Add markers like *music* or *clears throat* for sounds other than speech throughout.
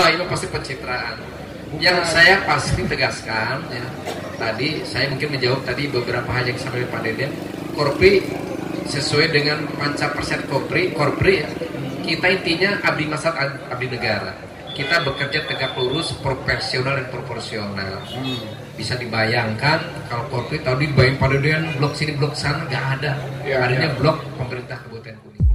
wah itu pasti pencitraan. Yang saya pasti tegaskan, ya, tadi saya mungkin menjawab tadi beberapa hal yang disampaikan Pak Deden. Korpri sesuai dengan panca persen korpri, korpri ya, kita intinya abdi masat abdi negara. Kita bekerja tegak lurus, profesional dan proporsional. Bisa dibayangkan kalau korpri tadi dibayang Pak Deden blok sini blok sana nggak ada. Ya, Adanya ya. blok pemerintah Kabupaten Kuning.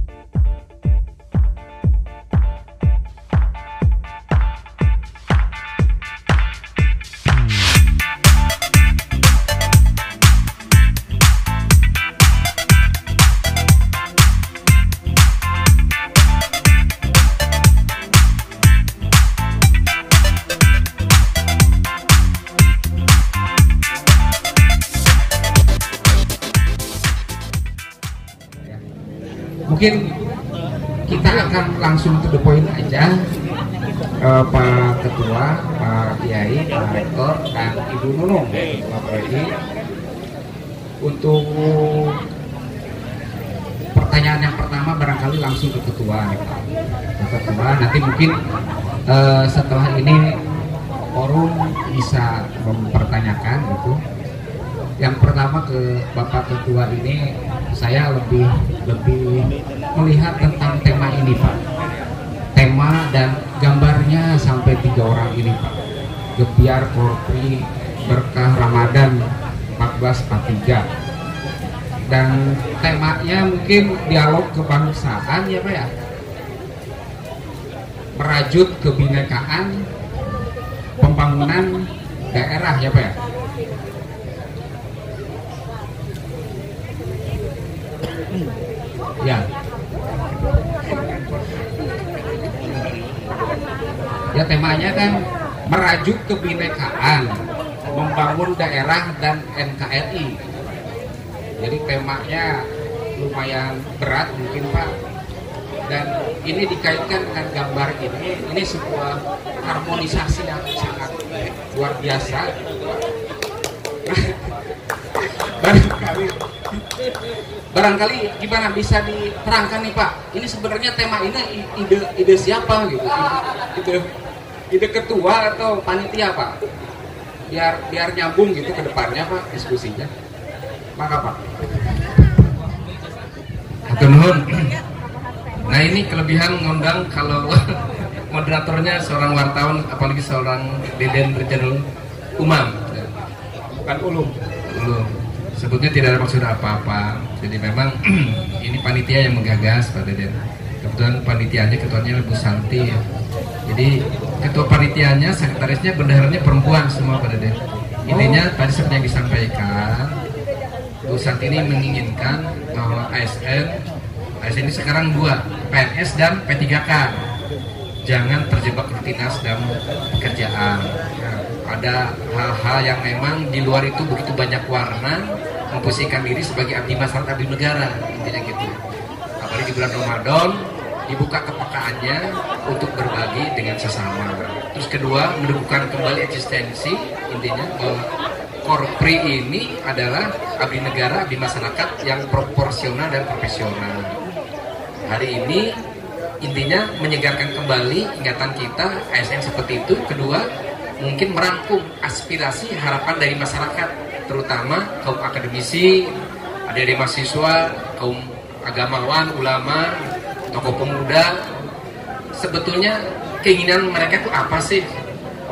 Mungkin kita akan langsung to the point aja. Eh, Pak Ketua, Pak Kiai, Pak Rektor, dan Ibu Nunung, untuk pertanyaan yang pertama barangkali langsung ke Ketua Pak. Ke Ketua, nanti mungkin eh, setelah ini forum bisa mempertanyakan gitu yang pertama ke Bapak Ketua ini saya lebih lebih melihat tentang tema ini Pak. Tema dan gambarnya sampai tiga orang ini Pak. Gebiar Korpri Berkah Ramadan 1443 dan temanya mungkin dialog kebangsaan ya Pak ya. Merajut kebinekaan pembangunan daerah ya Pak ya. Ya. Ya temanya kan merajut kebinekaan, membangun daerah dan NKRI. Jadi temanya lumayan berat mungkin Pak. Dan ini dikaitkan dengan gambar ini, ini sebuah harmonisasi yang sangat luar biasa. *laughs* Barangkali barangkali gimana bisa diterangkan nih Pak ini sebenarnya tema ini ide ide siapa gitu ide ide ketua atau panitia Pak biar biar nyambung gitu ke depannya Pak diskusinya maka Pak Hatur nuhun. Nah ini kelebihan ngundang kalau *laughs* moderatornya seorang wartawan, apalagi seorang Deden Rejenul Umam. bukan ulum Belum. Sebetulnya tidak ada maksud apa-apa. Jadi memang *clears throat* ini panitia yang menggagas Pak Deden. Kebetulan panitianya ketuanya Bu Santi. ya. Jadi ketua panitianya, sekretarisnya, bendaharanya perempuan semua Pak Deden. Intinya tadi seperti yang disampaikan, Bu Santi ini menginginkan bahwa ASN, ASN ini sekarang dua, PNS dan P3K. Jangan terjebak rutinitas dalam pekerjaan. Nah, ada hal-hal yang memang di luar itu begitu banyak warna, memposisikan diri sebagai abdi masyarakat abdi negara, intinya gitu. Apalagi di bulan Ramadan, dibuka kepekaannya untuk berbagi dengan sesama. Terus kedua, menumbuhkan kembali eksistensi, intinya bahwa Korpri ini adalah abdi negara, abdi masyarakat yang proporsional dan profesional. Hari ini intinya menyegarkan kembali ingatan kita ASN seperti itu. Kedua, mungkin merangkum aspirasi harapan dari masyarakat, terutama kaum akademisi, ada dari mahasiswa, kaum agamawan, ulama, tokoh pemuda. Sebetulnya keinginan mereka itu apa sih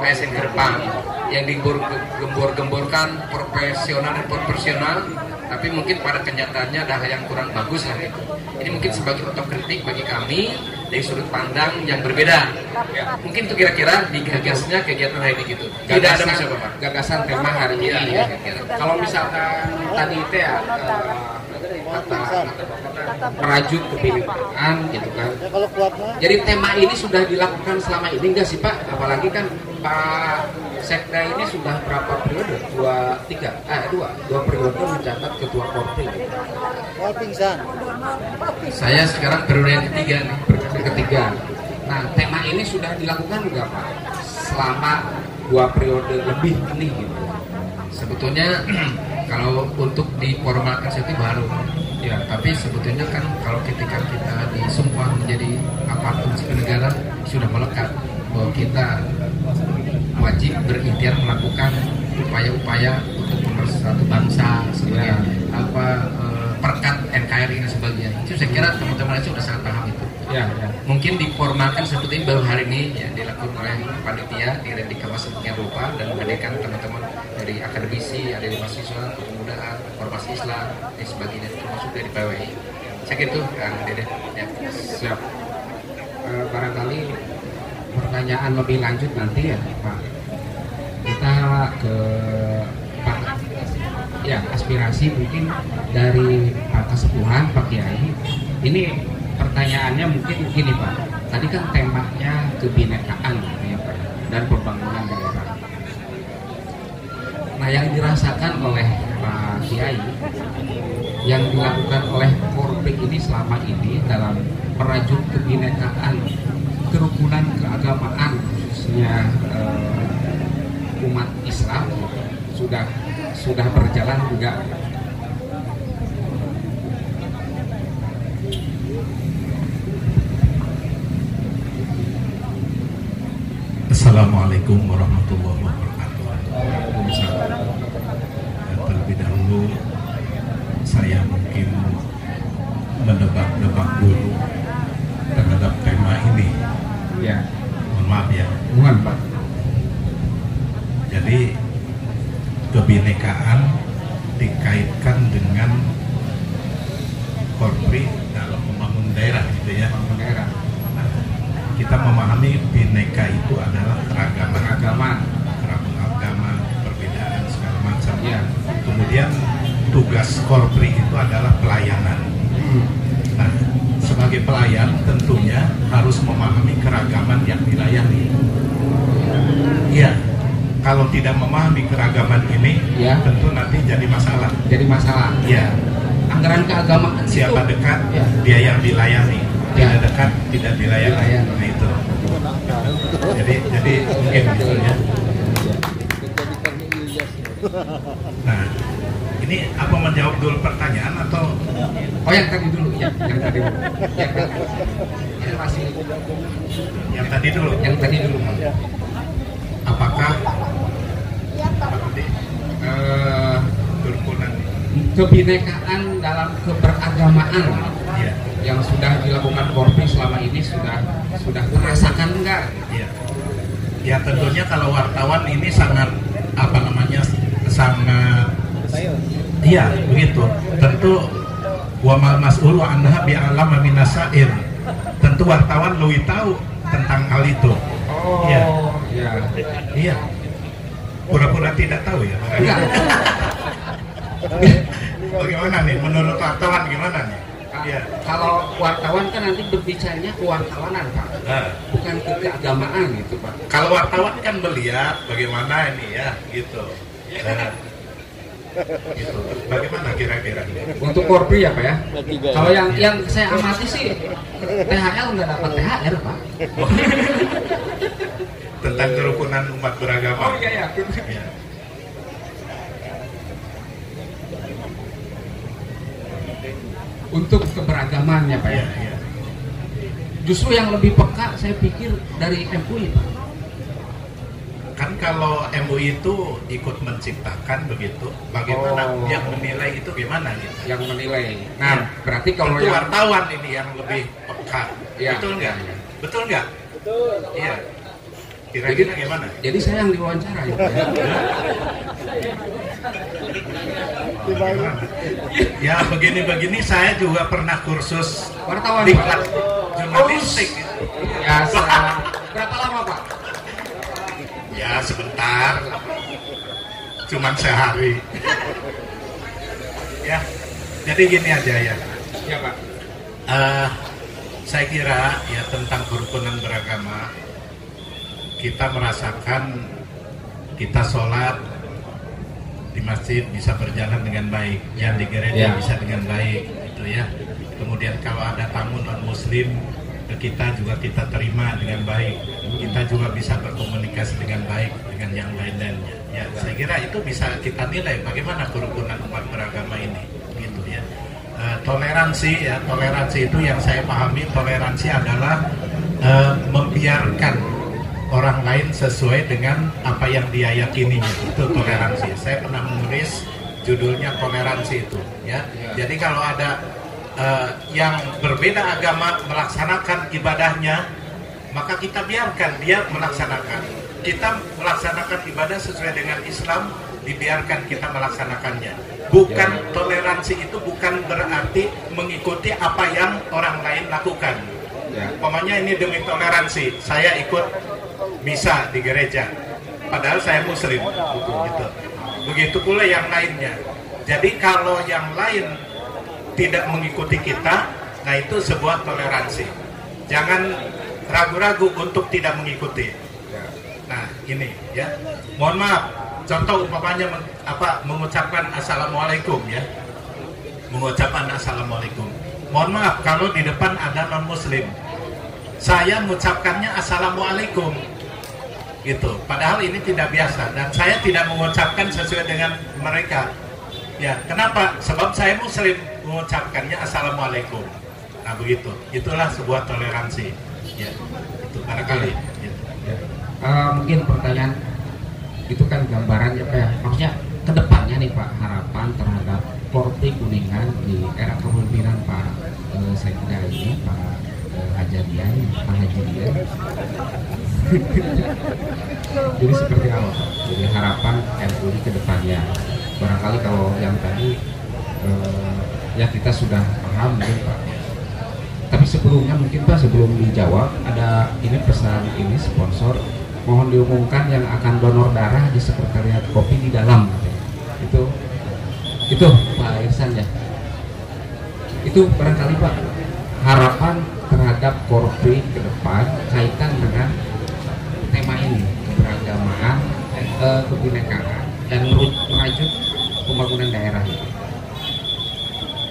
ASN ke depan? Yang digembor-gemborkan profesional dan proporsional tapi mungkin pada kenyataannya ada hal yang kurang bagus lah itu. Ini mungkin sebagai otokritik bagi kami dari sudut pandang yang berbeda. Ya, mungkin itu kira-kira digagasnya kegiatan hari ini gitu. Tidak ada gagasan, masalah Pak. gagasan tema hari ini ya. kira-kira. Kalau misalkan tadi itu ya eh, kata merajut kebinekaan gitu kan. Jadi tema ini sudah dilakukan selama ini enggak sih Pak? Apalagi kan Pak Sekda ini sudah berapa periode? Dua, tiga, eh dua, dua periode mencatat ketua Korpri. Saya sekarang periode yang ketiga nih. Periode ketiga. Nah tema ini sudah dilakukan enggak Pak? Selama dua periode lebih ini gitu. Sebetulnya *clears throat* kalau untuk diformalkan itu baru. Ya, tapi sebetulnya kan kalau ketika kita disumpah menjadi aparatur sipil negara sudah melekat. bahwa kita wajib berikhtiar melakukan upaya-upaya untuk mempersatu bangsa sebagai Ya. apa eh, perkat NKRI dan sebagainya. Itu saya kira teman-teman itu sudah sangat paham itu. Ya, ya. Mungkin diformalkan seperti ini baru hari ini ya dilakukan oleh panitia di Rendika sedemikian rupa dan menghadirkan teman-teman dari akademisi, ada dari mahasiswa, kepemudaan, ormas Islam dan sebagainya termasuk dari PWI. Saya kira itu Kang Dede. Ya. Siap. Eh, barangkali pertanyaan lebih lanjut nanti ya Pak. Kita ke. Ya aspirasi mungkin dari Pak Kesepuhan Pak Kiai. Ini pertanyaannya mungkin gini Pak. Tadi kan temanya kebinekaan ya Pak dan pembangunan daerah. Nah yang dirasakan oleh Pak Kiai yang dilakukan oleh Korpik ini selama ini dalam merajut kebinekaan, kerukunan keagamaan khususnya eh, umat Islam sudah sudah berjalan juga Assalamualaikum warahmatullahi wabarakatuh. Terlebih dahulu saya mungkin mendebak-debak dulu terhadap tema ini. ya Mohon maaf ya. mohon Pak Jadi kebinekaan dikaitkan dengan korpri dalam membangun daerah gitu ya. Bangun daerah Nah, kita memahami bineka itu adalah keragaman keagamaan keragaman agama, perbedaan segala macam. ya Kemudian tugas korpri itu adalah pelayanan. Hmm. Nah, sebagai pelayan tentunya harus memahami keragaman yang dilayani. Iya, kalau tidak memahami keragaman ini, Ya. tentu nanti jadi masalah. jadi masalah Iya, anggaran keagamaan siapa itu dekat, Ya. dia yang dilayani. Ya. Tidak dekat, tidak dilayani. Dilayani. Nah itu. Jadi, jadi mungkin gitu ya. Nah, ini apa menjawab dulu pertanyaan atau oh yang tadi dulu ya yang tadi dulu yang tadi masih yang tadi dulu? yang tadi dulu Pak. Apakah kerukunan? kebinekaan dalam keberagamaan Iya, yang sudah dilakukan Korpi selama ini sudah sudah merasakan enggak? iya. Ya tentunya kalau wartawan ini sangat apa namanya sangat iya begitu. Tentu wa mal mas'ulu anha bi alam minasair. Tentu wartawan lebih tahu tentang hal itu. Oh, Iya. ya. Iya. Pura-pura tidak tahu ya. Enggak. Bagaimana nih menurut wartawan gimana nih? Iya. Kalau wartawan kan nanti berbicaranya ke wartawanan, Pak. Nah, Bukan ke keagamaan gitu, Pak. kalau wartawan kan melihat bagaimana ini ya gitu. Nah, gitu. Bagaimana kira-kira? Untuk Korpi ya, Pak ya. Kalau yang yang saya amati sih THL nggak dapat THR, Pak. *laughs* Tentang kerukunan umat beragama. iya ya. Iya. Untuk keberagamannya, Pak Iya, ya. iya. Justru yang lebih peka saya pikir dari MUI, Pak. Kan kalau MUI itu ikut menciptakan begitu, bagaimana Oh. yang menilai itu gimana gitu? yang menilai. Nah, Iya. berarti kalau Tentu yang wartawan ini yang lebih peka. Iya. Betul nggak? Iya. Betul nggak? Betul. Iya. Jadi, Kira-kira gimana? jadi saya yang diwawancara ya. Ya. Ya begini-begini saya juga pernah kursus Wartawan, diklat Pak. jurnalistik. Biasa. Berapa lama, Pak? Ya sebentar, cuman sehari. ya, jadi gini aja ya. Ya, Pak. Eh, saya kira ya tentang kerukunan beragama kita merasakan kita sholat di masjid bisa berjalan dengan baik, yang di gereja Ya. bisa dengan baik, gitu ya. Kemudian kalau ada tamu non muslim ke kita juga kita terima dengan baik, kita juga bisa berkomunikasi dengan baik dengan yang lain-lainnya. Ya, saya kira itu bisa kita nilai bagaimana kerukunan umat beragama ini, gitu ya. Eh, toleransi ya toleransi itu yang saya pahami toleransi adalah eh, membiarkan orang lain sesuai dengan apa yang dia yakininya itu toleransi. Saya pernah menulis judulnya toleransi itu ya. Jadi kalau ada uh, yang berbeda agama melaksanakan ibadahnya maka kita biarkan dia melaksanakan. Kita melaksanakan ibadah sesuai dengan Islam dibiarkan kita melaksanakannya. Bukan ya. toleransi itu bukan berarti mengikuti apa yang orang lain lakukan. Ya. Pokoknya ini demi toleransi saya ikut misa di gereja. Padahal saya muslim. Gitu. Begitu pula yang lainnya. Jadi kalau yang lain tidak mengikuti kita nah itu sebuah toleransi. Jangan ragu-ragu untuk tidak mengikuti. Nah ini ya. Mohon maaf. Contoh umpamanya apa mengucapkan assalamualaikum ya. Mengucapkan assalamualaikum. Mohon maaf kalau di depan ada non muslim saya mengucapkannya assalamualaikum. Gitu. Padahal ini tidak biasa. Dan saya tidak mengucapkan sesuai dengan mereka. Ya kenapa? Sebab saya muslim mengucapkannya assalamualaikum. Nah begitu. Itulah sebuah toleransi. Ya itu barangkali. Gitu. ya. uh, mungkin pertanyaan itu kan gambaran ya Pak. Ya maksudnya ke depannya nih Pak harapan terhadap Porti Kuningan di era kepemimpinan Pak uh, Sekda ini Pak uh, Hajadian Pak Hajadian *laughs* jadi seperti apa? Jadi harapan MUI ke depannya. Barangkali kalau yang tadi uh, ya kita sudah paham mungkin Pak. Tapi sebelumnya mungkin Pak sebelum dijawab ada ini pesan ini sponsor. Mohon diumumkan yang akan donor darah di sekretariat kopi di dalam. Itu itu Pak Irsan ya. Itu barangkali Pak harapan terhadap korpi ke depan kaitan dengan tema ini keberagamaan eh, kebinekaan dan merajut pembangunan daerah itu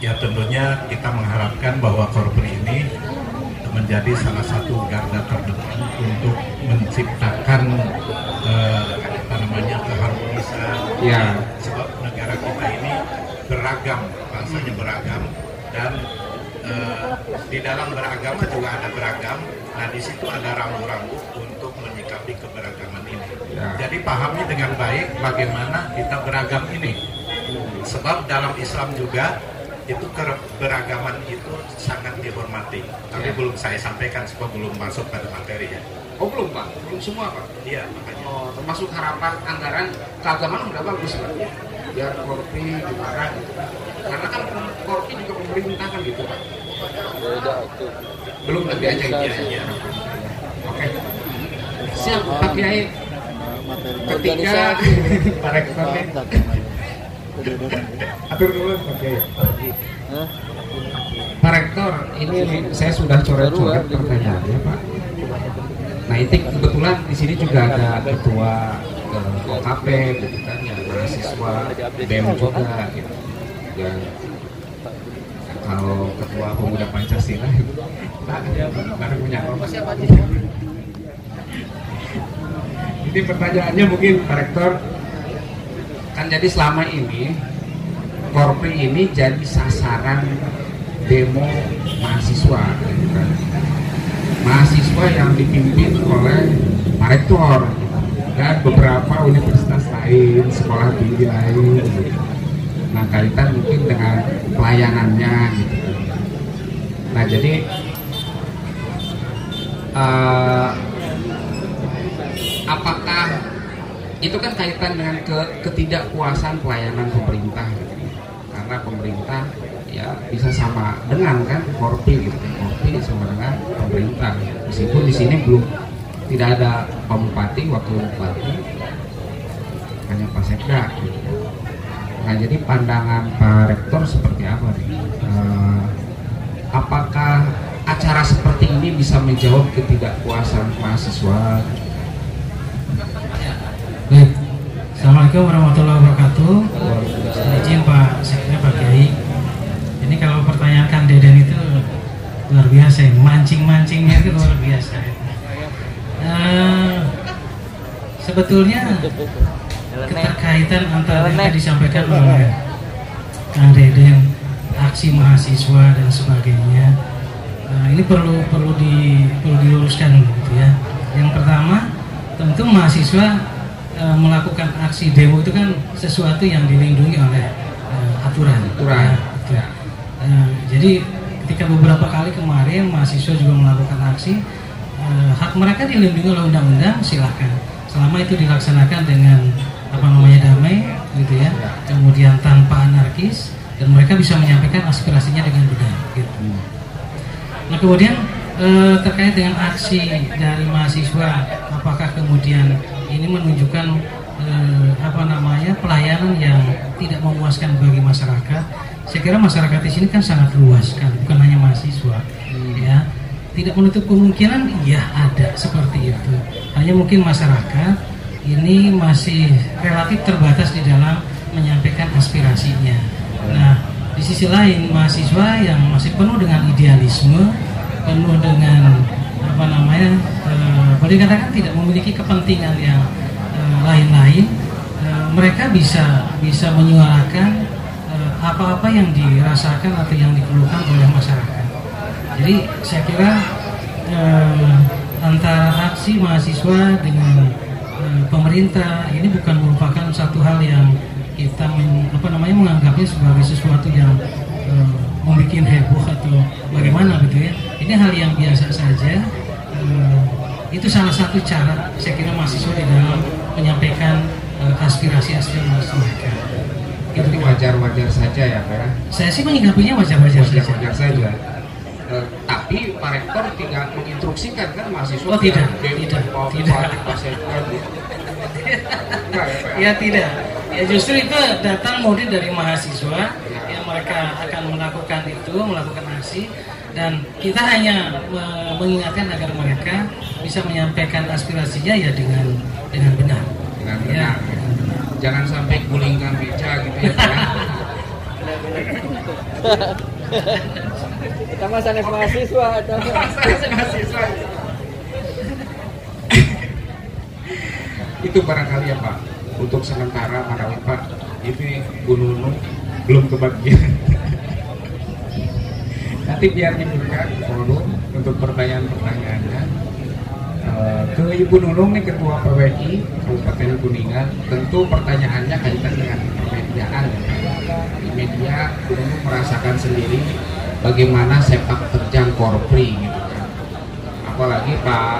ya tentunya kita mengharapkan bahwa korpi ini menjadi salah satu garda terdepan untuk menciptakan eh, apa namanya keharmonisan. Ya. Sebab negara kita ini beragam, bangsanya beragam dan eh, di dalam beragama juga ada beragam. Nah di situ ada rambu-rambu untuk menyikapi keberagaman ini. Ya. Jadi pahami dengan baik bagaimana kita beragam ini. Sebab dalam Islam juga itu keberagaman itu sangat dihormati. Tapi ya. belum saya sampaikan sebab belum masuk pada materi ya. Oh belum pak, belum semua pak. Iya makanya. Oh termasuk harapan anggaran keagamaan udah bagus pak. Biar korpi gimana gitu. Karena kan korpi juga pemerintah kan gitu pak. Belum lagi aja ya. ya. Oke. Siap Pak Kiai. Ketiga *laughs* Pak Rektor Atur dulu oke. Pak Rektor, ini saya sudah coret-coret pertanyaannya Pak. Nah itu kebetulan di sini juga ada ketua uh, OKP gitu kan ya mahasiswa BEM juga gitu. Ya, kalau ketua pemuda Pancasila *laughs* Pak baru punya Ini pertanyaannya mungkin Pak Rektor kan jadi selama ini Korpri ini jadi sasaran demo mahasiswa gitu kan. mahasiswa yang dipimpin oleh Pak Rektor dan beberapa universitas lain sekolah tinggi lain gitu. Nah kaitan mungkin dengan pelayanannya gitu nah jadi uh, apakah itu kan kaitan dengan ke, ketidakpuasan pelayanan pemerintah gitu. karena pemerintah ya bisa sama dengan kan korpi gitu korpi sama dengan pemerintah meskipun di sini belum tidak ada bupati wakil bupati hanya pak sekda gitu. Nah jadi pandangan pak rektor seperti apa nih uh, apakah acara seperti ini bisa menjawab ketidakpuasan mahasiswa Baik. Assalamualaikum warahmatullahi wabarakatuh. Saya izin Pak Sekda Pak Kiai. Ini kalau pertanyaan Kang Deden itu luar biasa, ya. mancing-mancingnya itu luar biasa. Uh, sebetulnya keterkaitan antara yang disampaikan oleh Kang Deden, aksi mahasiswa dan sebagainya, uh, ini perlu perlu di perlu diluruskan gitu ya. Yang pertama tentu mahasiswa eh, melakukan aksi demo itu kan sesuatu yang dilindungi oleh eh, aturan. Aturan. Ya. Eh, jadi ketika beberapa kali kemarin mahasiswa juga melakukan aksi, eh, hak mereka dilindungi oleh undang-undang, silahkan. Selama itu dilaksanakan dengan apa namanya damai, gitu ya. Kemudian tanpa anarkis dan mereka bisa menyampaikan aspirasinya dengan benar. Gitu. Nah kemudian eh, terkait dengan aksi dari mahasiswa, apakah kemudian ini menunjukkan eh, apa namanya pelayanan yang tidak memuaskan bagi masyarakat? Saya kira masyarakat di sini kan sangat luas kan, bukan hanya mahasiswa, ya. Tidak menutup kemungkinan iya ada seperti itu. Hanya mungkin masyarakat ini masih relatif terbatas di dalam menyampaikan aspirasinya. Nah, di sisi lain mahasiswa yang masih penuh dengan idealisme, penuh dengan apa namanya, eh, boleh dikatakan tidak memiliki kepentingan yang eh, lain-lain, eh, mereka bisa bisa menyuarakan eh, apa-apa yang dirasakan atau yang dikeluhkan oleh masyarakat. Jadi saya kira eh, antara aksi mahasiswa dengan eh, pemerintah ini bukan merupakan satu hal yang kita men- apa namanya menganggapnya sebagai sesuatu yang eh, membuat heboh atau bagaimana gitu ya. Ini hal yang biasa saja. Eh, itu salah satu cara saya kira mahasiswa di dalam menyampaikan eh, aspirasi-aspirasi mereka. Jadi wajar-wajar saja ya Pak ya. Saya sih menyikapinya wajar-wajar saja. Wajar-wajar saja. Eh, tapi Pak Rektor tidak menginstruksikan kan mahasiswa Oh, tidak, biar tidak, mau tidak. Enggak ya ya? Ya tidak. Ya justru itu datang murni dari mahasiswa yang mereka akan melakukan itu, melakukan aksi dan kita hanya me- mengingatkan agar mereka bisa menyampaikan aspirasinya ya dengan dengan benar. Dengan Ya, benar. Jangan sampai gulingkan meja gitu ya ya. *laughs* Kita mah sanes mahasiswa atau mahasiswa. Itu barangkali ya Pak. Untuk sementara Marawi Pak, ini Bu Nunung belum kebagian. Nanti biar dibuka forum untuk pertanyaan-pertanyaannya. Eh, ke Ibu Nunung nih Ketua PWI Kabupaten Kuningan, tentu pertanyaannya kaitan dengan permediaan. Di media Nunung merasakan sendiri bagaimana sepak terjang Korpri gitu kan. Apalagi Pak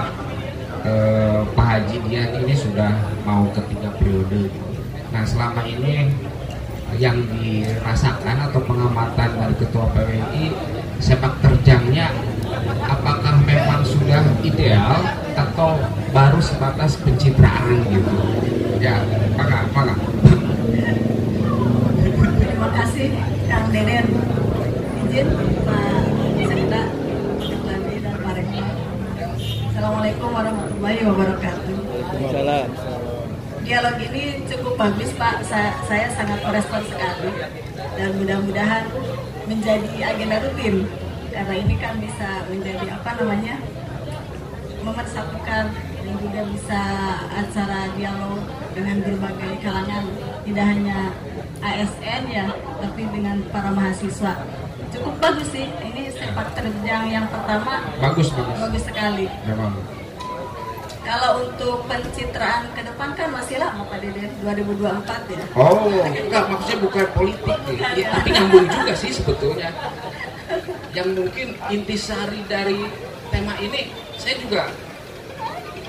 eh, Pak Haji Dian ini sudah mau ketiga periode. Nah selama ini yang dirasakan atau pengamatan dari Ketua PWI sepak terjangnya apakah memang sudah ideal atau baru sebatas pencitraan gitu ya maka Terima kasih Kang Deden. Izin Pak Sekda, dan Pak Rektor. Assalamualaikum warahmatullahi wabarakatuh. Dialog ini cukup bagus Pak. Saya, saya sangat merespon sekali dan mudah-mudahan menjadi agenda rutin karena ini kan bisa menjadi apa namanya memersatukan dan juga bisa acara dialog dengan berbagai kalangan tidak hanya ASN ya tapi dengan para mahasiswa. Cukup bagus sih ini sepak terjang yang pertama. Bagus bagus. Bagus sekali. Memang. Kalau untuk pencitraan ke depan kan masih lama Pak Dede 2024 ya. Oh enggak maksudnya bukan politik nih Ya, tapi nyambung juga sih sebetulnya. Yang mungkin intisari dari tema ini saya juga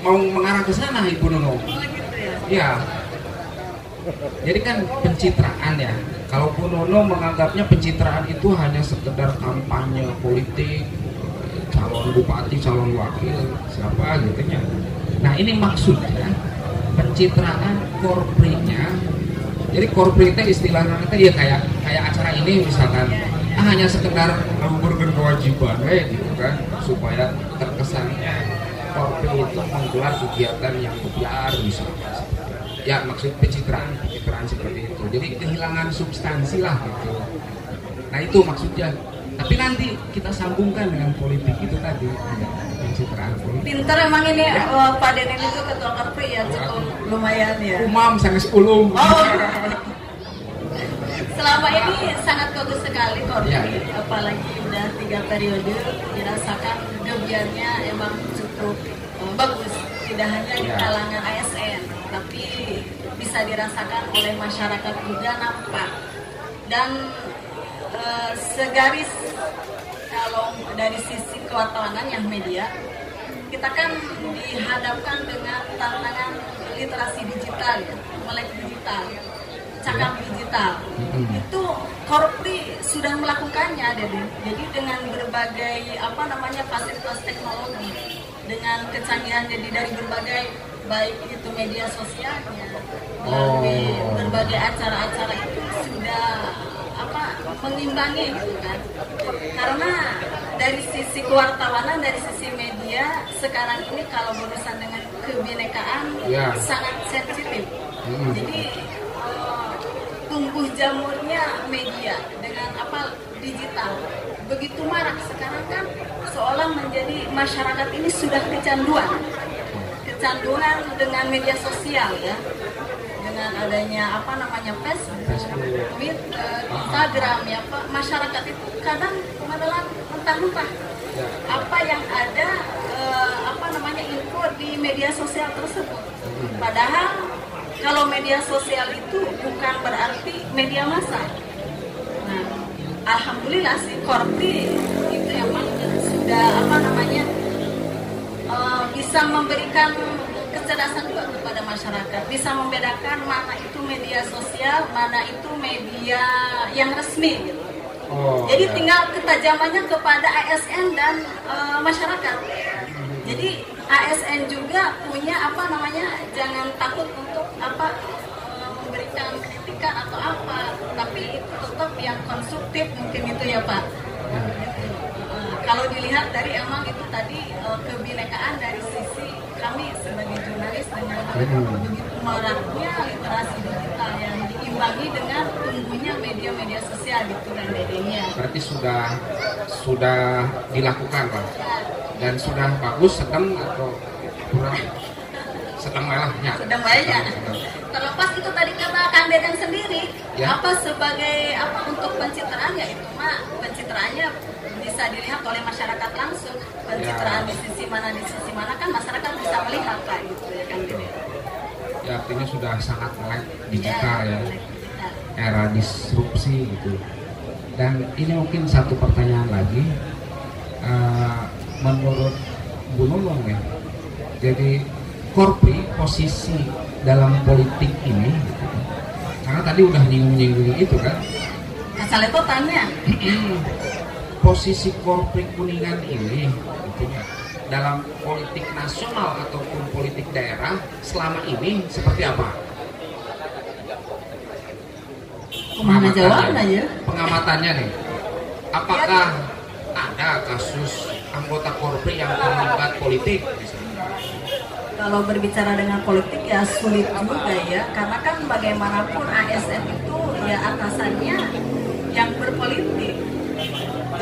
mau mengarah ke sana Ibu Nunung Oh, gitu ya? Ya. Jadi kan pencitraan ya. Kalau Bu Nono menganggapnya pencitraan itu hanya sekedar kampanye politik, calon bupati, calon wakil, siapa gitu nya. Nah ini maksudnya pencitraan korpritnya. Jadi korpritnya istilahnya itu ya kayak kayak acara ini misalkan ah, hanya sekedar menguburkan kewajiban, eh gitu kan, supaya terkesannya korpri itu menggelar kegiatan yang biar misalkan ya maksud pencitraan pencitraan seperti itu. Jadi kehilangan substansi lah gitu. Nah itu maksudnya. Tapi nanti kita sambungkan dengan politik itu tadi. Pencitraan politik. Pinter emang ini eh, Pak Deden itu ketua Korpri ya cukup lumayan ya. Umam sangat sepuluh. Oh. *laughs* Selama ini sangat bagus sekali Korpri, Ya. apalagi udah tiga periode dirasakan kegiatannya emang cukup eh, bagus. tidak hanya di Ya. kalangan ASN, tapi bisa dirasakan oleh masyarakat juga nampak. Dan eh, segaris kalau dari sisi kewartawanan yang media, kita kan dihadapkan dengan tantangan literasi digital, ya, melek digital, cakap digital. Itu korupsi sudah melakukannya, Dede. Jadi dengan berbagai apa namanya fasilitas teknologi, dengan kecanggihan jadi dari berbagai baik itu media sosialnya, melalui Oh. berbagai acara-acara itu sudah apa mengimbangi gitu kan karena dari sisi kewartawanan dari sisi media sekarang ini kalau berurusan dengan kebinekaan Ya. sangat sensitif Mm. jadi eh, tumbuh jamurnya media dengan apa digital begitu marak sekarang kan seolah menjadi masyarakat ini sudah kecanduan kecanduan dengan media sosial ya. Dengan adanya apa namanya Facebook, Twitter, Instagram ya Pak. Masyarakat itu kadang menelan mentah-mentah. Apa yang ada eh, apa namanya info di media sosial tersebut. Padahal kalau media sosial itu bukan berarti media massa. Nah alhamdulillah sih Korpi itu emang sudah apa namanya eh, bisa memberikan kecerdasan juga kepada masyarakat, bisa membedakan mana itu media sosial, mana itu media yang resmi. Gitu. Oh, Jadi ya. tinggal ketajamannya kepada ASN dan eh, masyarakat. Jadi ASN juga punya apa namanya, jangan takut untuk apa eh, memberikan kritikan atau apa, tapi itu tetap yang konstruktif mungkin itu ya Pak. Gitu. Kalau dilihat dari emang itu tadi eh, kebinekaan dari sisi kami sebagai jurnalis dengan begitu maraknya literasi digital yang diimbangi dengan tumbuhnya media-media sosial gitu dan bedanya. Berarti sudah sudah dilakukan Pak dan sudah bagus sedang atau kurang sedang malah ya. Sedang. Sedang. Terlepas itu tadi kata Kang Deden sendiri, Ya. apa sebagai apa untuk pencitraan ya itu mah pencitraannya bisa dilihat oleh masyarakat langsung. Pencitraan Ya. di sisi mana di sisi mana kan masyarakat bisa melihat Pak gitu ya Kang Deden. Ya artinya sudah sangat melek digital ya. digital. era disrupsi gitu. Dan ini mungkin satu pertanyaan lagi, Eh, menurut Bu Nulung ya, jadi Korpi posisi dalam politik ini, gitu, karena tadi udah nyinggung-nyinggung itu kan, Asal itu tanya, *clears throat* posisi Korpi Kuningan ini, gitu ya, dalam politik nasional ataupun politik daerah selama ini seperti apa? ke mana jawabnya ya? pengamatannya nih apakah ada kasus anggota Korpi yang terlibat politik misalnya? Kalau berbicara dengan politik ya sulit juga ya, karena kan bagaimanapun ASN itu ya atasannya.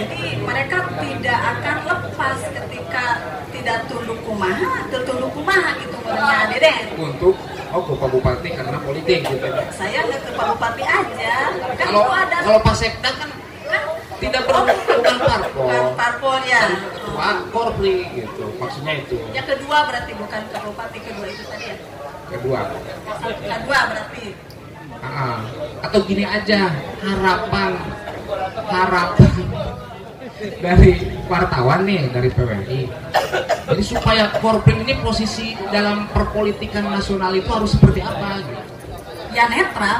Jadi mereka tidak akan lepas ketika tidak tunduk kumaha, tertunduk kumaha gitu menurutnya Deden. untuk oh ke Bupati karena politik gitu Saya nggak ke Pak Bupati aja, kan kalau ada kalau Pak Sekda kan kan tidak berhubungan parpol bukan parpol. ya. ketua Korpi gitu. Maksudnya itu. Yang kedua berarti bukan ke Bupati kedua itu tadi ya. kedua. Kedua berarti. Ah, atau gini aja harapan harapan dari wartawan nih dari PWI jadi supaya Korping ini posisi dalam perpolitikan nasional itu harus seperti apa gitu ya netral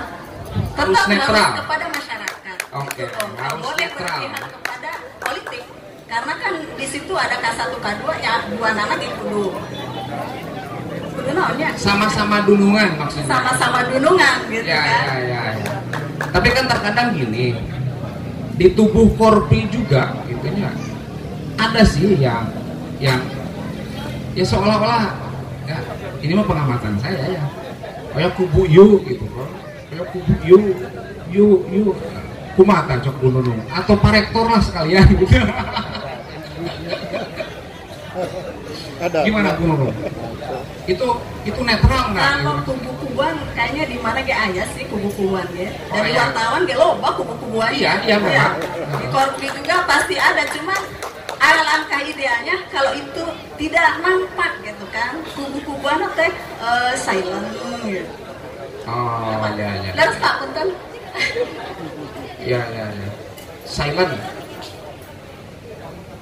tetap Harus netral. kepada masyarakat Oke, Gitu. Nggak harus boleh netral. kepada politik karena kan di situ ada K1 K2 ya dua nama di kudu naonnya sama-sama dunungan maksudnya sama-sama dunungan gitu ya, kan ya, ya, ya. tapi kan terkadang gini di tubuh Korpi juga gitu ya. Ada sih yang yang ya seolah-olah ya ini mah pengamatan saya ya. Kayak kubu yu gitu kayak kubu yu yu yu. Kumatan cok gunung atau parektor lah sekalian gitu *laughs* Ada. gimana gunung itu itu netral nggak kalau kubu-kubuan kayaknya di mana ge aya sih kubu-kubuan ya Oh, dari iya. wartawan ge loba kubu-kubuan Iya, iya, memang. di korpi juga pasti ada cuman alangkah idealnya kalau itu tidak nampak gitu kan kubu-kubuan teh eh, silent gitu. Oh, ya ya. Terus tak punten. Ya ya ya. Silent.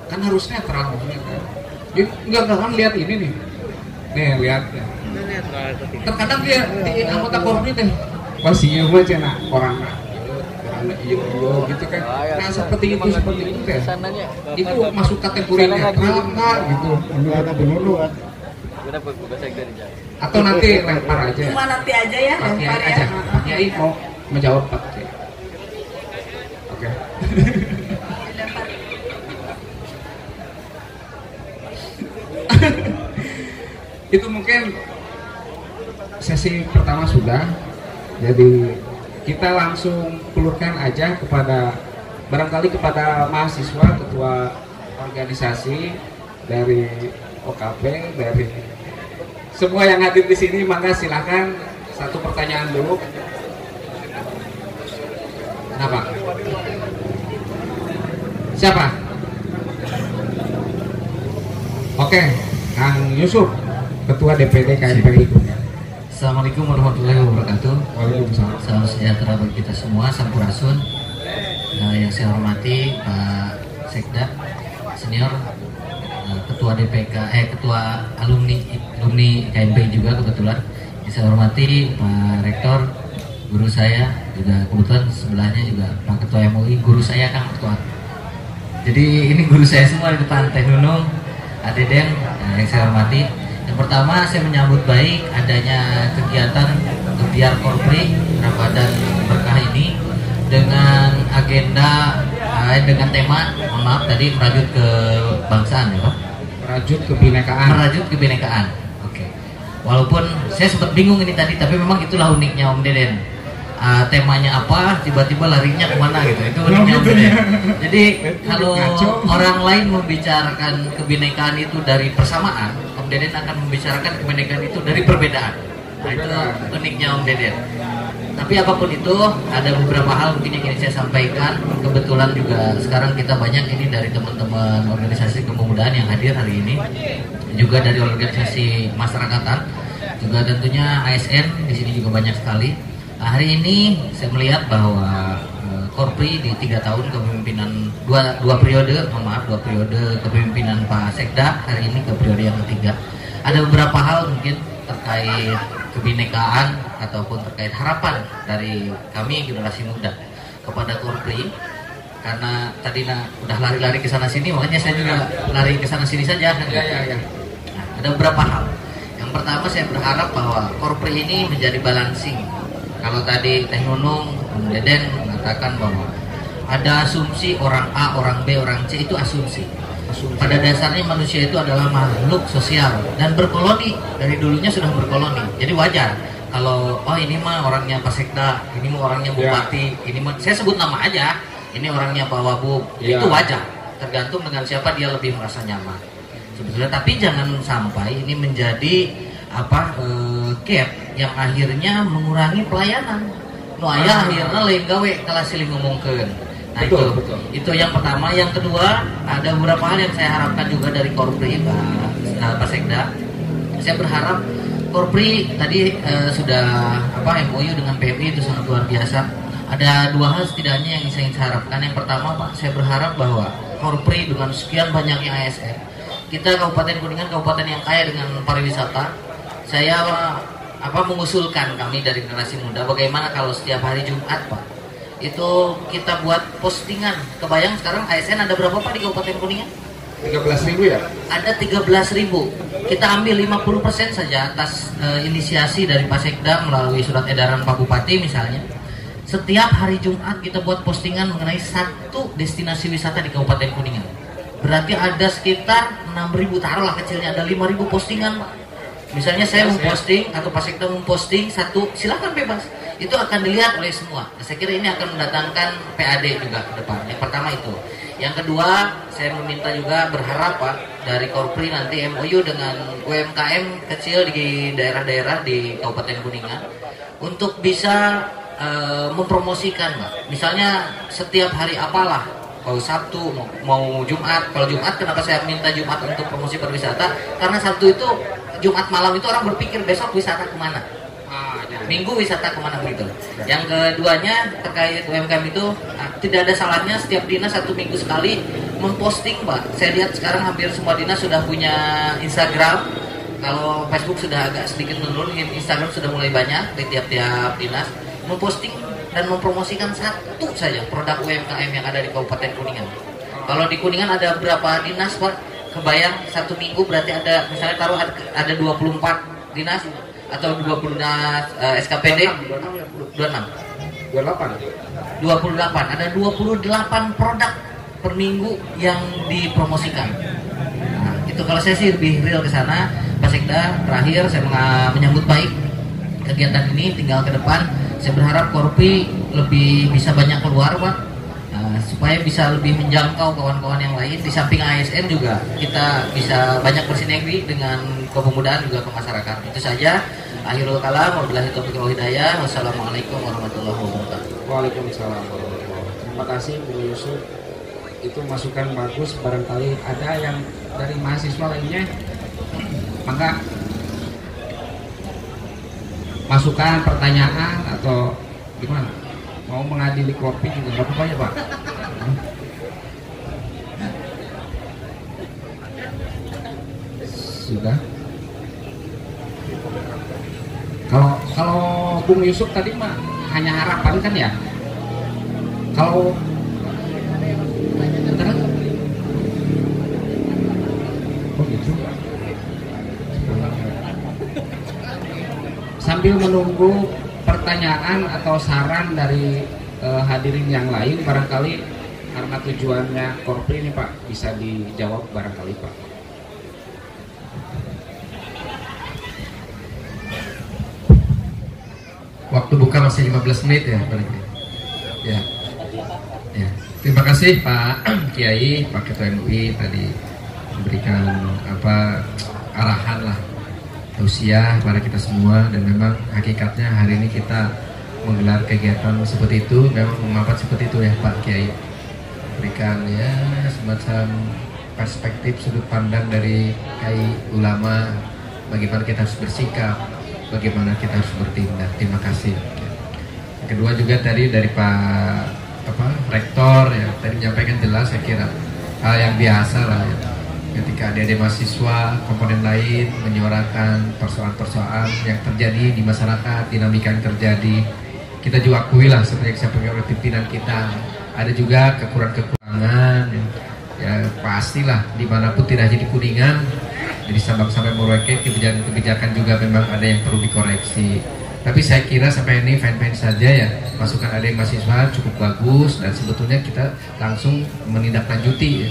Kan harus netral maksudnya kan. Enggak kan lihat ini nih. Nih lihat. Terkadang dia di anggota korni teh masih iya mah cenah orang orang iya iya gitu kan. Nah seperti itu seperti itu teh. Itu masuk kategori netral enggak gitu. Menurut ada dulu kan. Atau nanti lempar aja. Cuma nanti aja ya lempar ya. aja. Pak Kiai mau menjawab Pak Kiai. Oke. *laughs* *laughs* itu mungkin sesi pertama sudah. Jadi kita langsung keluarkan aja kepada barangkali kepada mahasiswa ketua organisasi dari OKP dari semua yang hadir di sini. Maka silakan satu pertanyaan dulu. Kenapa siapa? Oke Kang Yusuf ketua DPD KMPI Assalamualaikum warahmatullahi wabarakatuh. Waalaikumsalam Salam sejahtera bagi kita semua, Sampurasun. Nah, yang saya hormati Pak Sekda senior, eh, Ketua DPK, eh Ketua alumni alumni KMP juga kebetulan. Yang saya hormati Pak Rektor, guru saya juga kebetulan sebelahnya juga Pak Ketua MUI, guru saya kan Ketua. Jadi ini guru saya semua di depan Teh Nunung, Adeden, nah, yang saya hormati. Yang pertama saya menyambut baik adanya kegiatan Gebiar Korpri Ramadan Berkah ini dengan agenda eh, dengan tema mohon maaf tadi merajut kebangsaan ya Pak? Merajut kebinekaan merajut kebinekaan oke. Walaupun saya sempat bingung ini tadi tapi memang itulah uniknya Om Deden Ah, temanya apa tiba-tiba larinya ke mana gitu. Itu uniknya Om Deden jadi kalau orang lain membicarakan kebinekaan itu dari persamaan Om Deden akan membicarakan kebinekaan itu dari perbedaan. Nah itu uniknya Om Deden. Tapi apa pun itu ada beberapa hal mungkin yang ingin saya sampaikan. Kebetulan juga sekarang kita banyak ini dari teman-teman organisasi kepemudaan yang hadir hari ini. Juga dari organisasi masyarakatan. Juga tentunya ASN di sini juga banyak sekali Nah, hari ini saya melihat bahwa eh, Korpri di tiga tahun kepemimpinan dua dua periode mohon maaf dua periode kepemimpinan Pak Sekda hari ini ke periode yang ketiga ada beberapa hal mungkin terkait kebinekaan ataupun terkait harapan dari kami generasi muda kepada Korpri karena tadi nah, udah lari-lari ke sana sini makanya saya juga lari ke sana sini saja kan ya ya ya Nah, ada beberapa hal. Yang pertama saya berharap bahwa Korpri ini menjadi balancing. Kalau tadi Teh Nunung, Deden mengatakan bahwa ada asumsi orang A, orang B, orang C itu asumsi. Pada dasarnya manusia itu adalah makhluk sosial dan berkoloni dari dulunya sudah berkoloni. Jadi wajar kalau oh ini mah orangnya Pak Sekda, ini mah orangnya Bupati, ini mah saya sebut nama aja. Ini orangnya Pak Wabub. Ya. Itu wajar. Tergantung dengan siapa dia lebih merasa nyaman sebetulnya tapi jangan sampai ini menjadi apa eh, gap yang akhirnya mengurangi pelayanan. Nu aya akhirnya lain gawe kalau silih ngomongkeun. Nah Betul, itu. betul. itu yang pertama. Yang kedua ada beberapa hal yang saya harapkan juga dari Korpri Pak eh, Pak Sekda saya berharap Korpri tadi eh, sudah apa MOU dengan PMI itu sangat luar biasa. Ada dua hal setidaknya yang saya ingin saya harapkan. Yang pertama Pak saya berharap bahwa Korpri dengan sekian banyaknya ASN kita Kabupaten Kuningan kabupaten yang kaya dengan pariwisata saya apa mengusulkan kami dari generasi muda bagaimana kalau setiap hari Jumat Pak? Itu kita buat postingan. Kebayang sekarang ASN ada berapa Pak di Kabupaten Kuningan? 13 ribu ya? Ada 13.000 kita ambil 50% saja atas eh, inisiasi dari Pak Sekda melalui surat edaran Pak Bupati misalnya. Setiap hari Jumat kita buat postingan mengenai satu destinasi wisata di Kabupaten Kuningan. Berarti ada sekitar 6.000 taruhlah kecilnya ada 5.000 postingan Pak misalnya saya memposting atau Pak Sekda memposting satu silakan bebas. Itu akan dilihat oleh semua. Saya kira ini akan mendatangkan PAD juga ke depan. Yang pertama itu. Yang kedua saya meminta juga berharap Pak dari Korpri nanti MOU dengan UMKM kecil di daerah-daerah di Kabupaten Kuningan untuk bisa eh, mempromosikan Pak. Misalnya setiap hari apalah mau Sabtu mau, mau Jumat kalau Jumat kenapa saya minta Jumat untuk promosi pariwisata karena Sabtu itu Jumat malam itu orang berpikir besok wisata ke mana Minggu wisata ke mana begitu. Yang keduanya terkait UMKM itu ah, tidak ada salahnya setiap dinas satu minggu sekali memposting, Pak. Saya lihat sekarang hampir semua dinas sudah punya Instagram. Kalau Facebook sudah agak sedikit menurun, Instagram sudah mulai banyak di tiap-tiap dinas memposting dan mempromosikan satu saja produk UMKM yang ada di Kabupaten Kuningan. Kalau di Kuningan ada berapa dinas, Pak? Kebayang satu minggu berarti ada misalnya taruh ada, ada 24 dinas atau 20 dinas eh, SKPD 26 28 28 ada 28 produk per minggu yang dipromosikan. Nah, itu kalau saya sih lebih real ke sana. Pak Sekda terakhir saya menyambut baik kegiatan ini. Tinggal ke depan saya berharap Korpi lebih bisa banyak keluar Pak Nah, supaya bisa lebih menjangkau kawan-kawan yang lain di samping ASN juga kita bisa banyak bersinergi dengan kepemudaan juga ke masyarakat itu saja akhirul kalam wabillahi taufiq wal hidayah wassalamualaikum warahmatullahi wabarakatuh Waalaikumsalam warahmatullahi wabarakatuh. Terima kasih Bu Yusuf. Itu masukan bagus. Barangkali ada yang dari mahasiswa lainnya. Maka masukan, pertanyaan atau gimana? Mau mengadili kopi juga nggak apa-apa ya Pak. Sudah. Kalau kalau Bung Yusuf tadi mah hanya harapan kan ya. Kalau Bentar aja. Oh gitu. Sambil menunggu pertanyaan atau saran dari eh, hadirin yang lain, barangkali karena tujuannya korpri ini Pak bisa dijawab barangkali Pak. Waktu buka masih 15 menit ya, Negeri. Ya. Ya. Terima kasih Pak *clears throat* Kiai, Pak Ketua MUI tadi memberikan apa arahan lah tausiah pada kita semua dan memang hakikatnya hari ini kita menggelar kegiatan seperti itu memang memapat seperti itu ya Pak Kiai. Berikan ya semacam perspektif sudut pandang dari Kiai ulama bagaimana kita harus bersikap bagaimana kita harus bertindak. Terima kasih. Yang kedua juga tadi dari Pak apa rektor ya tadi menyampaikan jelas saya kira hal yang biasa lah ya. Ketika adik-adik mahasiswa komponen lain menyuarakan persoalan-persoalan yang terjadi di masyarakat dinamika yang terjadi kita juga akui lah seperti yang disampaikan oleh pimpinan kita ada juga kekurangan-kekurangan ya, pastilah di mana pun tidak hanya di kuningan jadi sampai-sampai mereka kebijakan-kebijakan juga memang ada yang perlu dikoreksi tapi saya kira sampai ini fine-fine saja ya masukan ada yang mahasiswa cukup bagus dan sebetulnya kita langsung menindaklanjuti ya.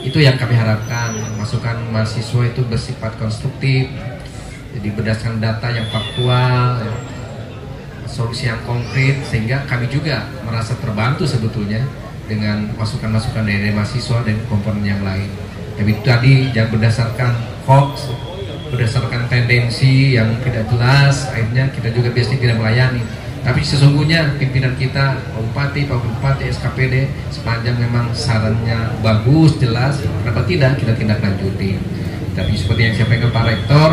Itu yang kami harapkan. Masukan mahasiswa itu bersifat konstruktif jadi berdasarkan data yang faktual solusi yang konkret sehingga kami juga merasa terbantu sebetulnya dengan masukan-masukan dari mahasiswa dan komponen yang lain. Tapi tadi yang berdasarkan hoax berdasarkan tendensi yang tidak jelas akhirnya kita juga biasanya tidak melayani tapi sesungguhnya pimpinan kita Pak Bupati, Pak Bupati, SKPD sepanjang memang sarannya bagus, jelas. Kenapa tidak kita tindak lanjuti? Tapi seperti yang disampaikan Pak Rektor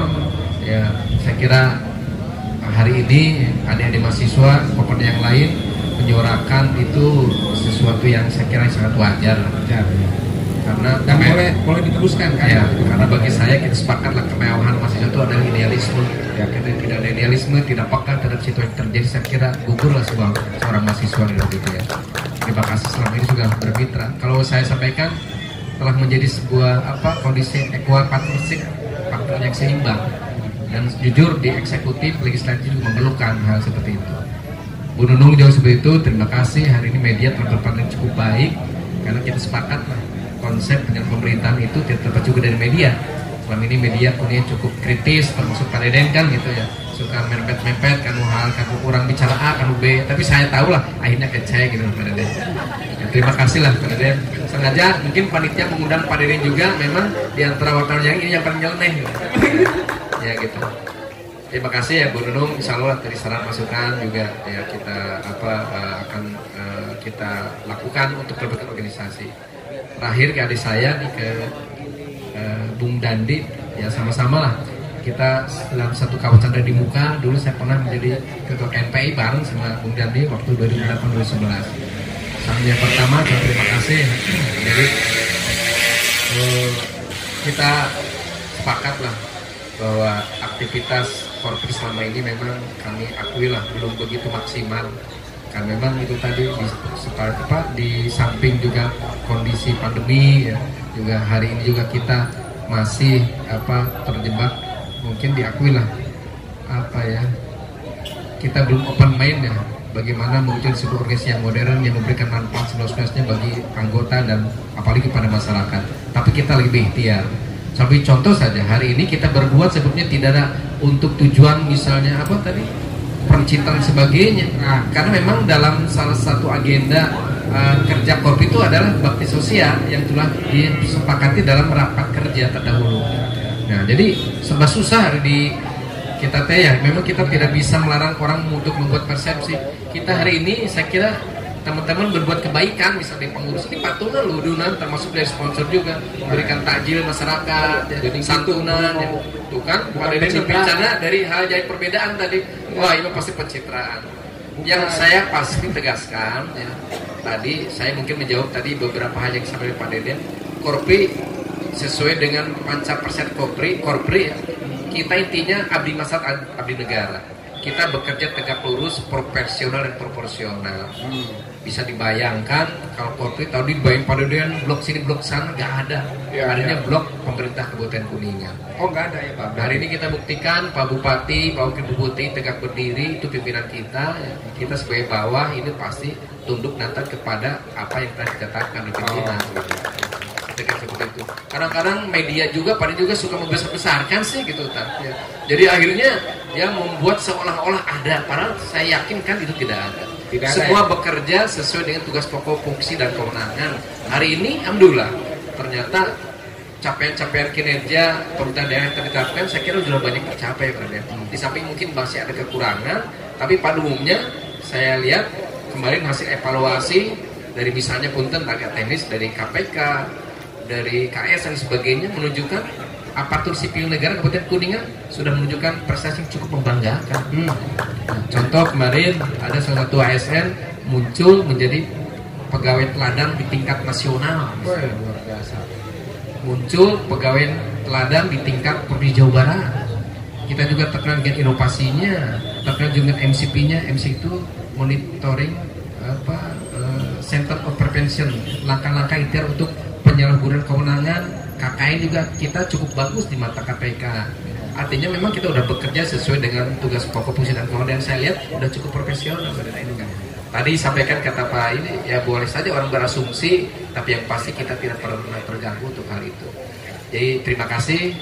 ya saya kira hari ini adik-adik mahasiswa maupun yang lain menyuarakan itu sesuatu yang saya kira sangat wajar. Wajar, ya. Karena Dan boleh boleh diteruskan kan? Ya, karena bagi saya kita sepakatlah kemewahan mahasiswa itu adalah idealisme. Ya, kita tidak ada idealisme, tidak peka terhadap situasi terjadi. Saya kira gugurlah sebuah seorang mahasiswa gitu ya. Terima kasih selama ini sudah bermitra. Kalau saya sampaikan telah menjadi sebuah apa kondisi equal partnership, partner yang seimbang. Dan jujur di eksekutif legislatif juga mengeluhkan hal seperti itu. Bu Nunung jauh seperti itu. Terima kasih hari ini media telah berpartner cukup baik karena kita sepakat lah konsep dengan pemerintahan itu tidak juga dari media. Selama ini media punya cukup kritis, termasuk Pak Deden kan gitu ya, suka mepet-mepet kan hal kan kurang bicara A kan B, tapi saya tahu lah akhirnya kece gitu Pak Deden. Ya, terima kasih lah Pak Deden. Sengaja mungkin panitia mengundang Pak Deden juga, memang di antara wartawan yang ini yang paling nyeleneh. ya gitu. terima kasih ya Bu Nunung Insya Allah dari saran masukan juga ya kita apa uh, akan uh, kita lakukan untuk berbagai organisasi terakhir ke adik saya nih ke Bung Dandi. Ya sama-sama lah. Kita dalam satu kawasan di muka dulu saya pernah menjadi ketua KNPI bareng sama Bung Dandi waktu 2008-2011 Salam yang pertama dan terima kasih. Jadi uh, kita sepakat lah bahwa aktivitas korpri selama ini memang kami akui lah belum begitu maksimal memang itu tadi di, apa, di samping juga kondisi pandemi ya, juga hari ini juga kita masih apa terjebak. Mungkin diakui lah apa ya kita belum open mind ya bagaimana muncul sebuah organisasi yang modern yang memberikan manfaat seluas-luasnya bagi anggota dan apalagi pada masyarakat. Tapi kita lebih ikhtiar tapi contoh saja hari ini kita berbuat sebetulnya tidak ada untuk tujuan misalnya apa tadi pencitraan sebagainya nah, karena memang dalam salah satu agenda uh, kerja kopi itu adalah bakti sosial yang telah disepakati dalam rapat kerja terdahulu Nah, jadi serba susah di kita teh ya. Memang kita tidak bisa melarang orang untuk membuat persepsi. Kita hari ini saya kira teman-teman berbuat kebaikan misalnya pengurus ini patungan ludunan termasuk dari sponsor juga. Memberikan takjil masyarakat ya, jadi santunan ya. tuh kan pada bicara dari hal jadi perbedaan tadi. Wah ini pasti pencitraan. Yang saya pasti tegaskan ya tadi saya mungkin menjawab tadi beberapa hal yang disampaikan Pak Deden. Korpi sesuai dengan panca persen korpri, korpri kita intinya abdi masat abdi negara. Kita bekerja tegak lurus profesional dan proporsional. Hmm. Bisa dibayangkan kalau korpri tahu dibayang pada dia blok sini blok sana nggak ada ya, adanya ya. blok pemerintah kabupaten kuningan oh nggak ada ya pak hari ini kita buktikan pak bupati pak wakil bupati tegak berdiri itu pimpinan kita ya. kita sebagai bawah ini pasti tunduk nanti kepada apa yang telah dikatakan di pimpinan oh seperti itu. Kadang-kadang media juga pada juga suka membesar-besarkan sih gitu. Ya. Jadi akhirnya yang membuat seolah-olah ada, padahal saya yakin kan itu tidak ada. Tidak Semua ya? bekerja sesuai dengan tugas pokok, fungsi dan kewenangan. Hari ini, alhamdulillah, ternyata capaian-capaian kinerja pemerintahan daerah yang ditetapkan saya kira sudah banyak tercapai Pak Di samping mungkin masih ada kekurangan, tapi pada umumnya saya lihat kemarin hasil evaluasi dari misalnya punten agak teknis dari KPK, dari KS dan sebagainya menunjukkan aparatur sipil negara Kabupaten Kuningan sudah menunjukkan prestasi yang cukup membanggakan. Hmm. Nah, contoh kemarin ada salah satu ASN muncul menjadi pegawai teladan di tingkat nasional. luar biasa. Muncul pegawai teladan di tingkat Provinsi Jawa Barat. Kita juga terkenal dengan inovasinya, terkenal juga MCP-nya. MC itu monitoring apa uh, Center of Prevention, langkah-langkah ikhtiar untuk penyalahgunaan kewenangan KKN juga kita cukup bagus di mata KPK artinya memang kita udah bekerja sesuai dengan tugas pokok fungsi dan kewenangan saya lihat udah cukup profesional ini kan tadi sampaikan kata Pak ini ya boleh saja orang berasumsi tapi yang pasti kita tidak pernah terganggu untuk hal itu. Jadi terima kasih.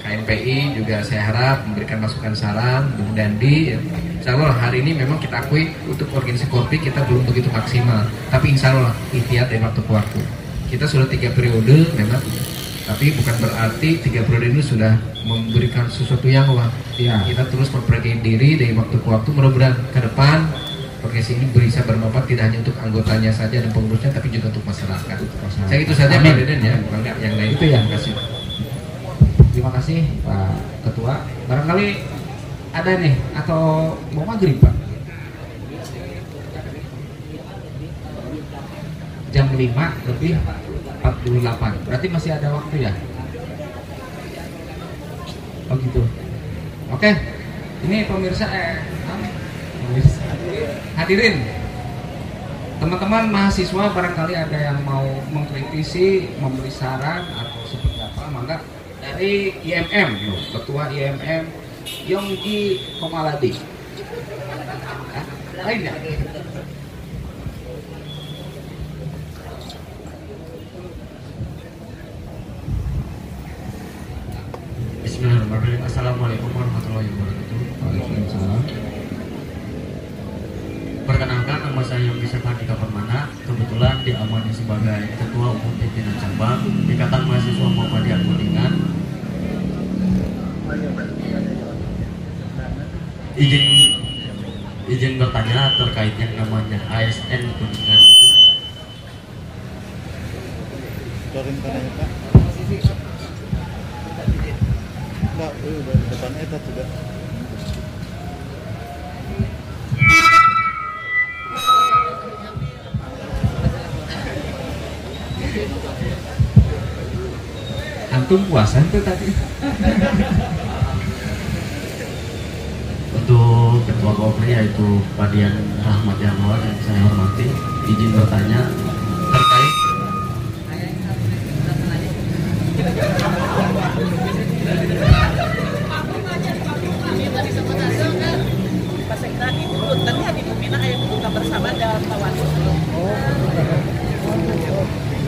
KNPI juga saya harap memberikan masukan saran Bung Dandi ya. Insya Allah hari ini memang kita akui untuk organisasi kopi kita belum begitu maksimal. Tapi insya Allah ikhtiar dari waktu ke waktu kita sudah tiga periode memang tapi bukan berarti tiga periode ini sudah memberikan sesuatu yang wah ya. kita terus memperbaiki diri dari waktu ke waktu mudah-mudahan ke depan podcast ini bisa bermanfaat tidak hanya untuk anggotanya saja dan pengurusnya tapi juga untuk masyarakat. masyarakat. Saya itu saja Pak Deden ya, bukan yang lain. Itu ya. Terima kasih. Terima kasih Pak Ketua. Barangkali ada nih atau mau maghrib Pak? Jam 5 lebih 48 berarti masih ada waktu ya? Oh gitu. Oke ini pemirsa eh pemirsa. Hadirin teman-teman mahasiswa barangkali ada yang mau mengkritisi memberi saran atau seperti apa maka dari IMM ketua IMM Yonggi Komaladi. Lain ya Bismillahirrahmanirrahim. Assalamualaikum warahmatullahi wabarakatuh. Waalaikumsalam. Perkenalkan nama saya yang bisa Andika Permana. Kebetulan diamani sebagai Ketua Umum Pimpinan Cabang Ikatan Mahasiswa Muhammadiyah Kuningan. izin izin bertanya terkait yang namanya ASN kuningan itu Dorin tanah eh, depan eta. Antum puasa itu tadi. untuk ketua Kopri yaitu Padian Rahmat Yanwar yang saya hormati izin bertanya terkait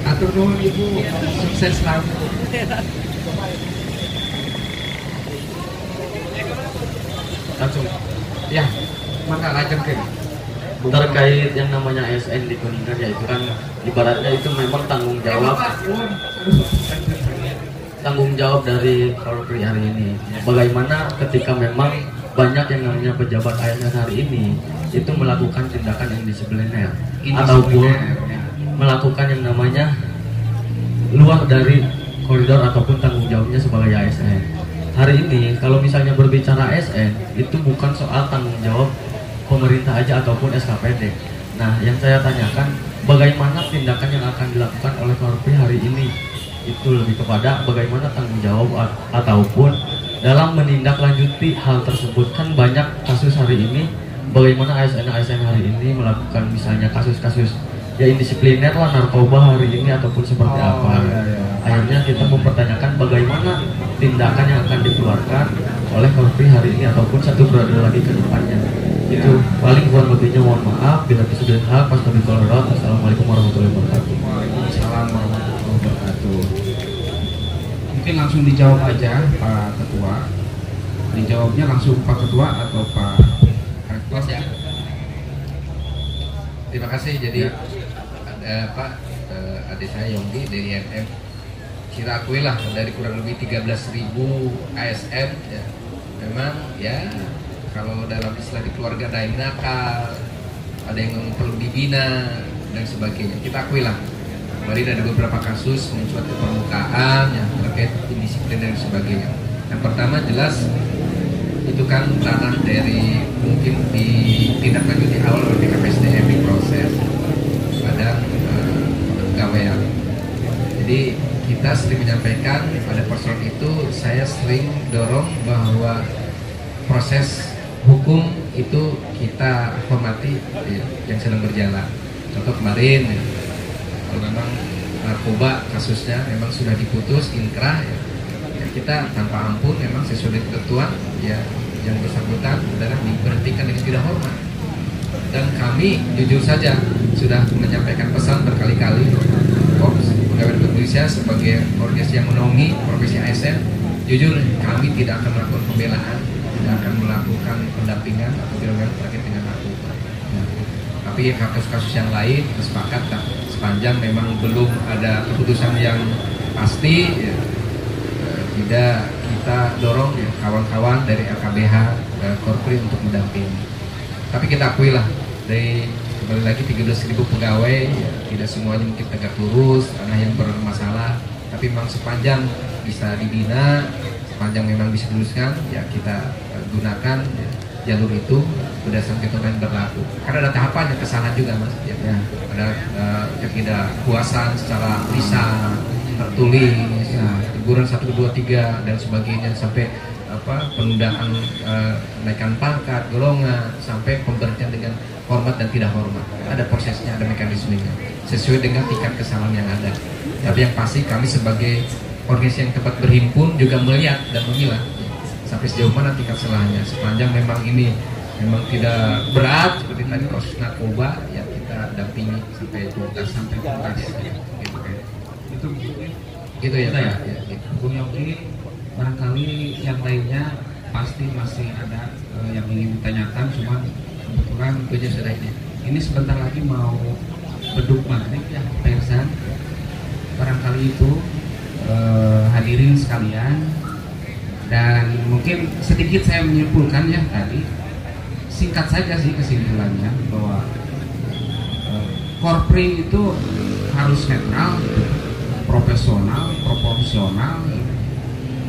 Atur nuhun Ibu, sukses selalu. Langsung. Ya, maka lanjutkan. terkait yang namanya ASN di Kuningan yaitu kan ibaratnya itu memang tanggung jawab tanggung jawab dari Korpri hari ini. Bagaimana ketika memang banyak yang namanya pejabat ASN hari ini itu melakukan tindakan yang disipliner ataupun melakukan yang namanya luar dari koridor ataupun tanggung jawabnya sebagai ASN. Hari ini kalau misalnya berbicara ASN itu bukan soal tanggung jawab pemerintah aja ataupun SKPD. Nah, yang saya tanyakan bagaimana tindakan yang akan dilakukan oleh Korpri hari ini itu lebih kepada bagaimana tanggung jawab ataupun dalam menindaklanjuti hal tersebut kan banyak kasus hari ini bagaimana ASN ASN hari ini melakukan misalnya kasus-kasus ya indisipliner lah narkoba hari ini ataupun seperti Oh, apa iya, iya. akhirnya kita mempertanyakan bagaimana tindakan yang akan dikeluarkan oleh Korpri hari ini ataupun satu periode lagi ke depannya itu paling kurang lebihnya mohon maaf bila itu sudah hak pas kami Assalamualaikum warahmatullahi wabarakatuh Waalaikumsalam warahmatullahi wabarakatuh. Mungkin langsung dijawab aja Pak Ketua. Dijawabnya langsung Pak Ketua atau Pak Mas ya. Terima kasih. Jadi ada Pak eh, adik saya Yonggi dari MM. Kita akui lah dari kurang lebih 13.000 ASN ya. Memang ya kalau dalam istilah di keluarga ada yang nakal, ada yang perlu dibina dan sebagainya. Kita akui lah. Kemarin ada beberapa kasus mencuat ke permukaan yang terkait indisiplin dan sebagainya. Yang pertama jelas itu kan ranah dari mungkin ditindaklanjuti awal oleh BKPSDM di proses eh, Jadi kita sering menyampaikan pada persoalan itu saya sering dorong bahwa proses hukum itu kita hormati ya, yang sedang berjalan. Contoh kemarin ya, kalau memang narkoba kasusnya memang sudah diputus inkrah ya, ya kita tanpa ampun memang sesuai ketentuan ya yang bersangkutan adalah diberhentikan dengan tidak hormat dan kami jujur saja sudah menyampaikan pesan berkali-kali Negeri Indonesia sebagai organisasi yang menaungi profesi ASN jujur kami tidak akan melakukan pembelaan tidak akan melakukan pendampingan atau tidak terkait dengan narkoba Nah, tapi kasus-kasus yang lain sepakat tak, sepanjang memang belum ada keputusan yang pasti ya, eh, tidak kita dorong ya kawan-kawan dari LKBH eh, Korpri untuk mendampingi. Tapi kita akui lah dari kembali lagi 13.000 pegawai ya, tidak semuanya mungkin tegak lurus karena yang bermasalah tapi memang sepanjang bisa dibina sepanjang memang bisa diluruskan ya kita eh, gunakan ya, jalur itu berdasarkan ketentuan yang berlaku karena ada tahapannya kesalahan juga mas ya, Ya. ada eh, ketidakpuasan secara lisan tertulis Ya. teguran satu dua tiga dan sebagainya sampai apa penundaan eh, naikkan pangkat golongan sampai pemberhentian dengan hormat dan tidak hormat ada prosesnya ada mekanismenya sesuai dengan tingkat kesalahan yang ada tapi yang pasti kami sebagai organisasi yang tempat berhimpun juga melihat dan memilah sampai sejauh mana tingkat kesalahannya sepanjang memang ini memang tidak berat seperti tadi proses narkoba ya kita dampingi sampai tuntas sampai tuntas gitu kan. itu gitu ya ya? ya, gitu. Bung Yogi barangkali yang lainnya pasti masih ada eh, yang ingin ditanyakan cuman kebetulan Tujuh sudah ini. Ini sebentar lagi mau beduk maghrib ya Persan barangkali itu eh, hadirin sekalian. Dan mungkin sedikit saya menyimpulkan ya tadi. Singkat saja sih kesimpulannya bahwa eh, itu harus netral, profesional, proporsional,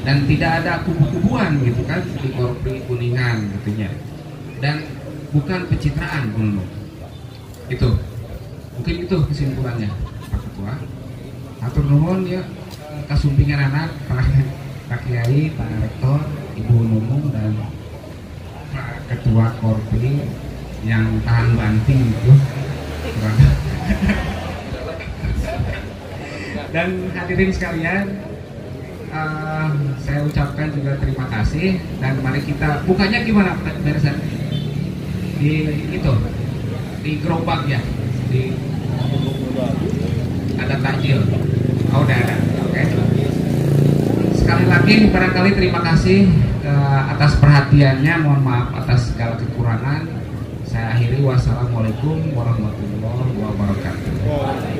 dan tidak ada kubu-kubuan gitu kan di Korpri Kuningan gitunya. Dan bukan pencitraan dulu. Itu. Mungkin itu kesimpulannya Pak Ketua. Atur nuhun ya kasumpingan anak Pak Pak Kiai, Pak Rektor, Ibu Nunung dan Pak Ketua Korpi yang tahan banting itu dan hadirin sekalian eh, saya ucapkan juga terima kasih dan mari kita bukanya gimana Pak Beresan di itu di gerobak ya di ada takjil. Oh udah ada. Oke. Sekali lagi barangkali terima kasih eh, atas perhatiannya. Mohon maaf atas segala kekurangan. Saya akhiri. Wassalamualaikum warahmatullahi wabarakatuh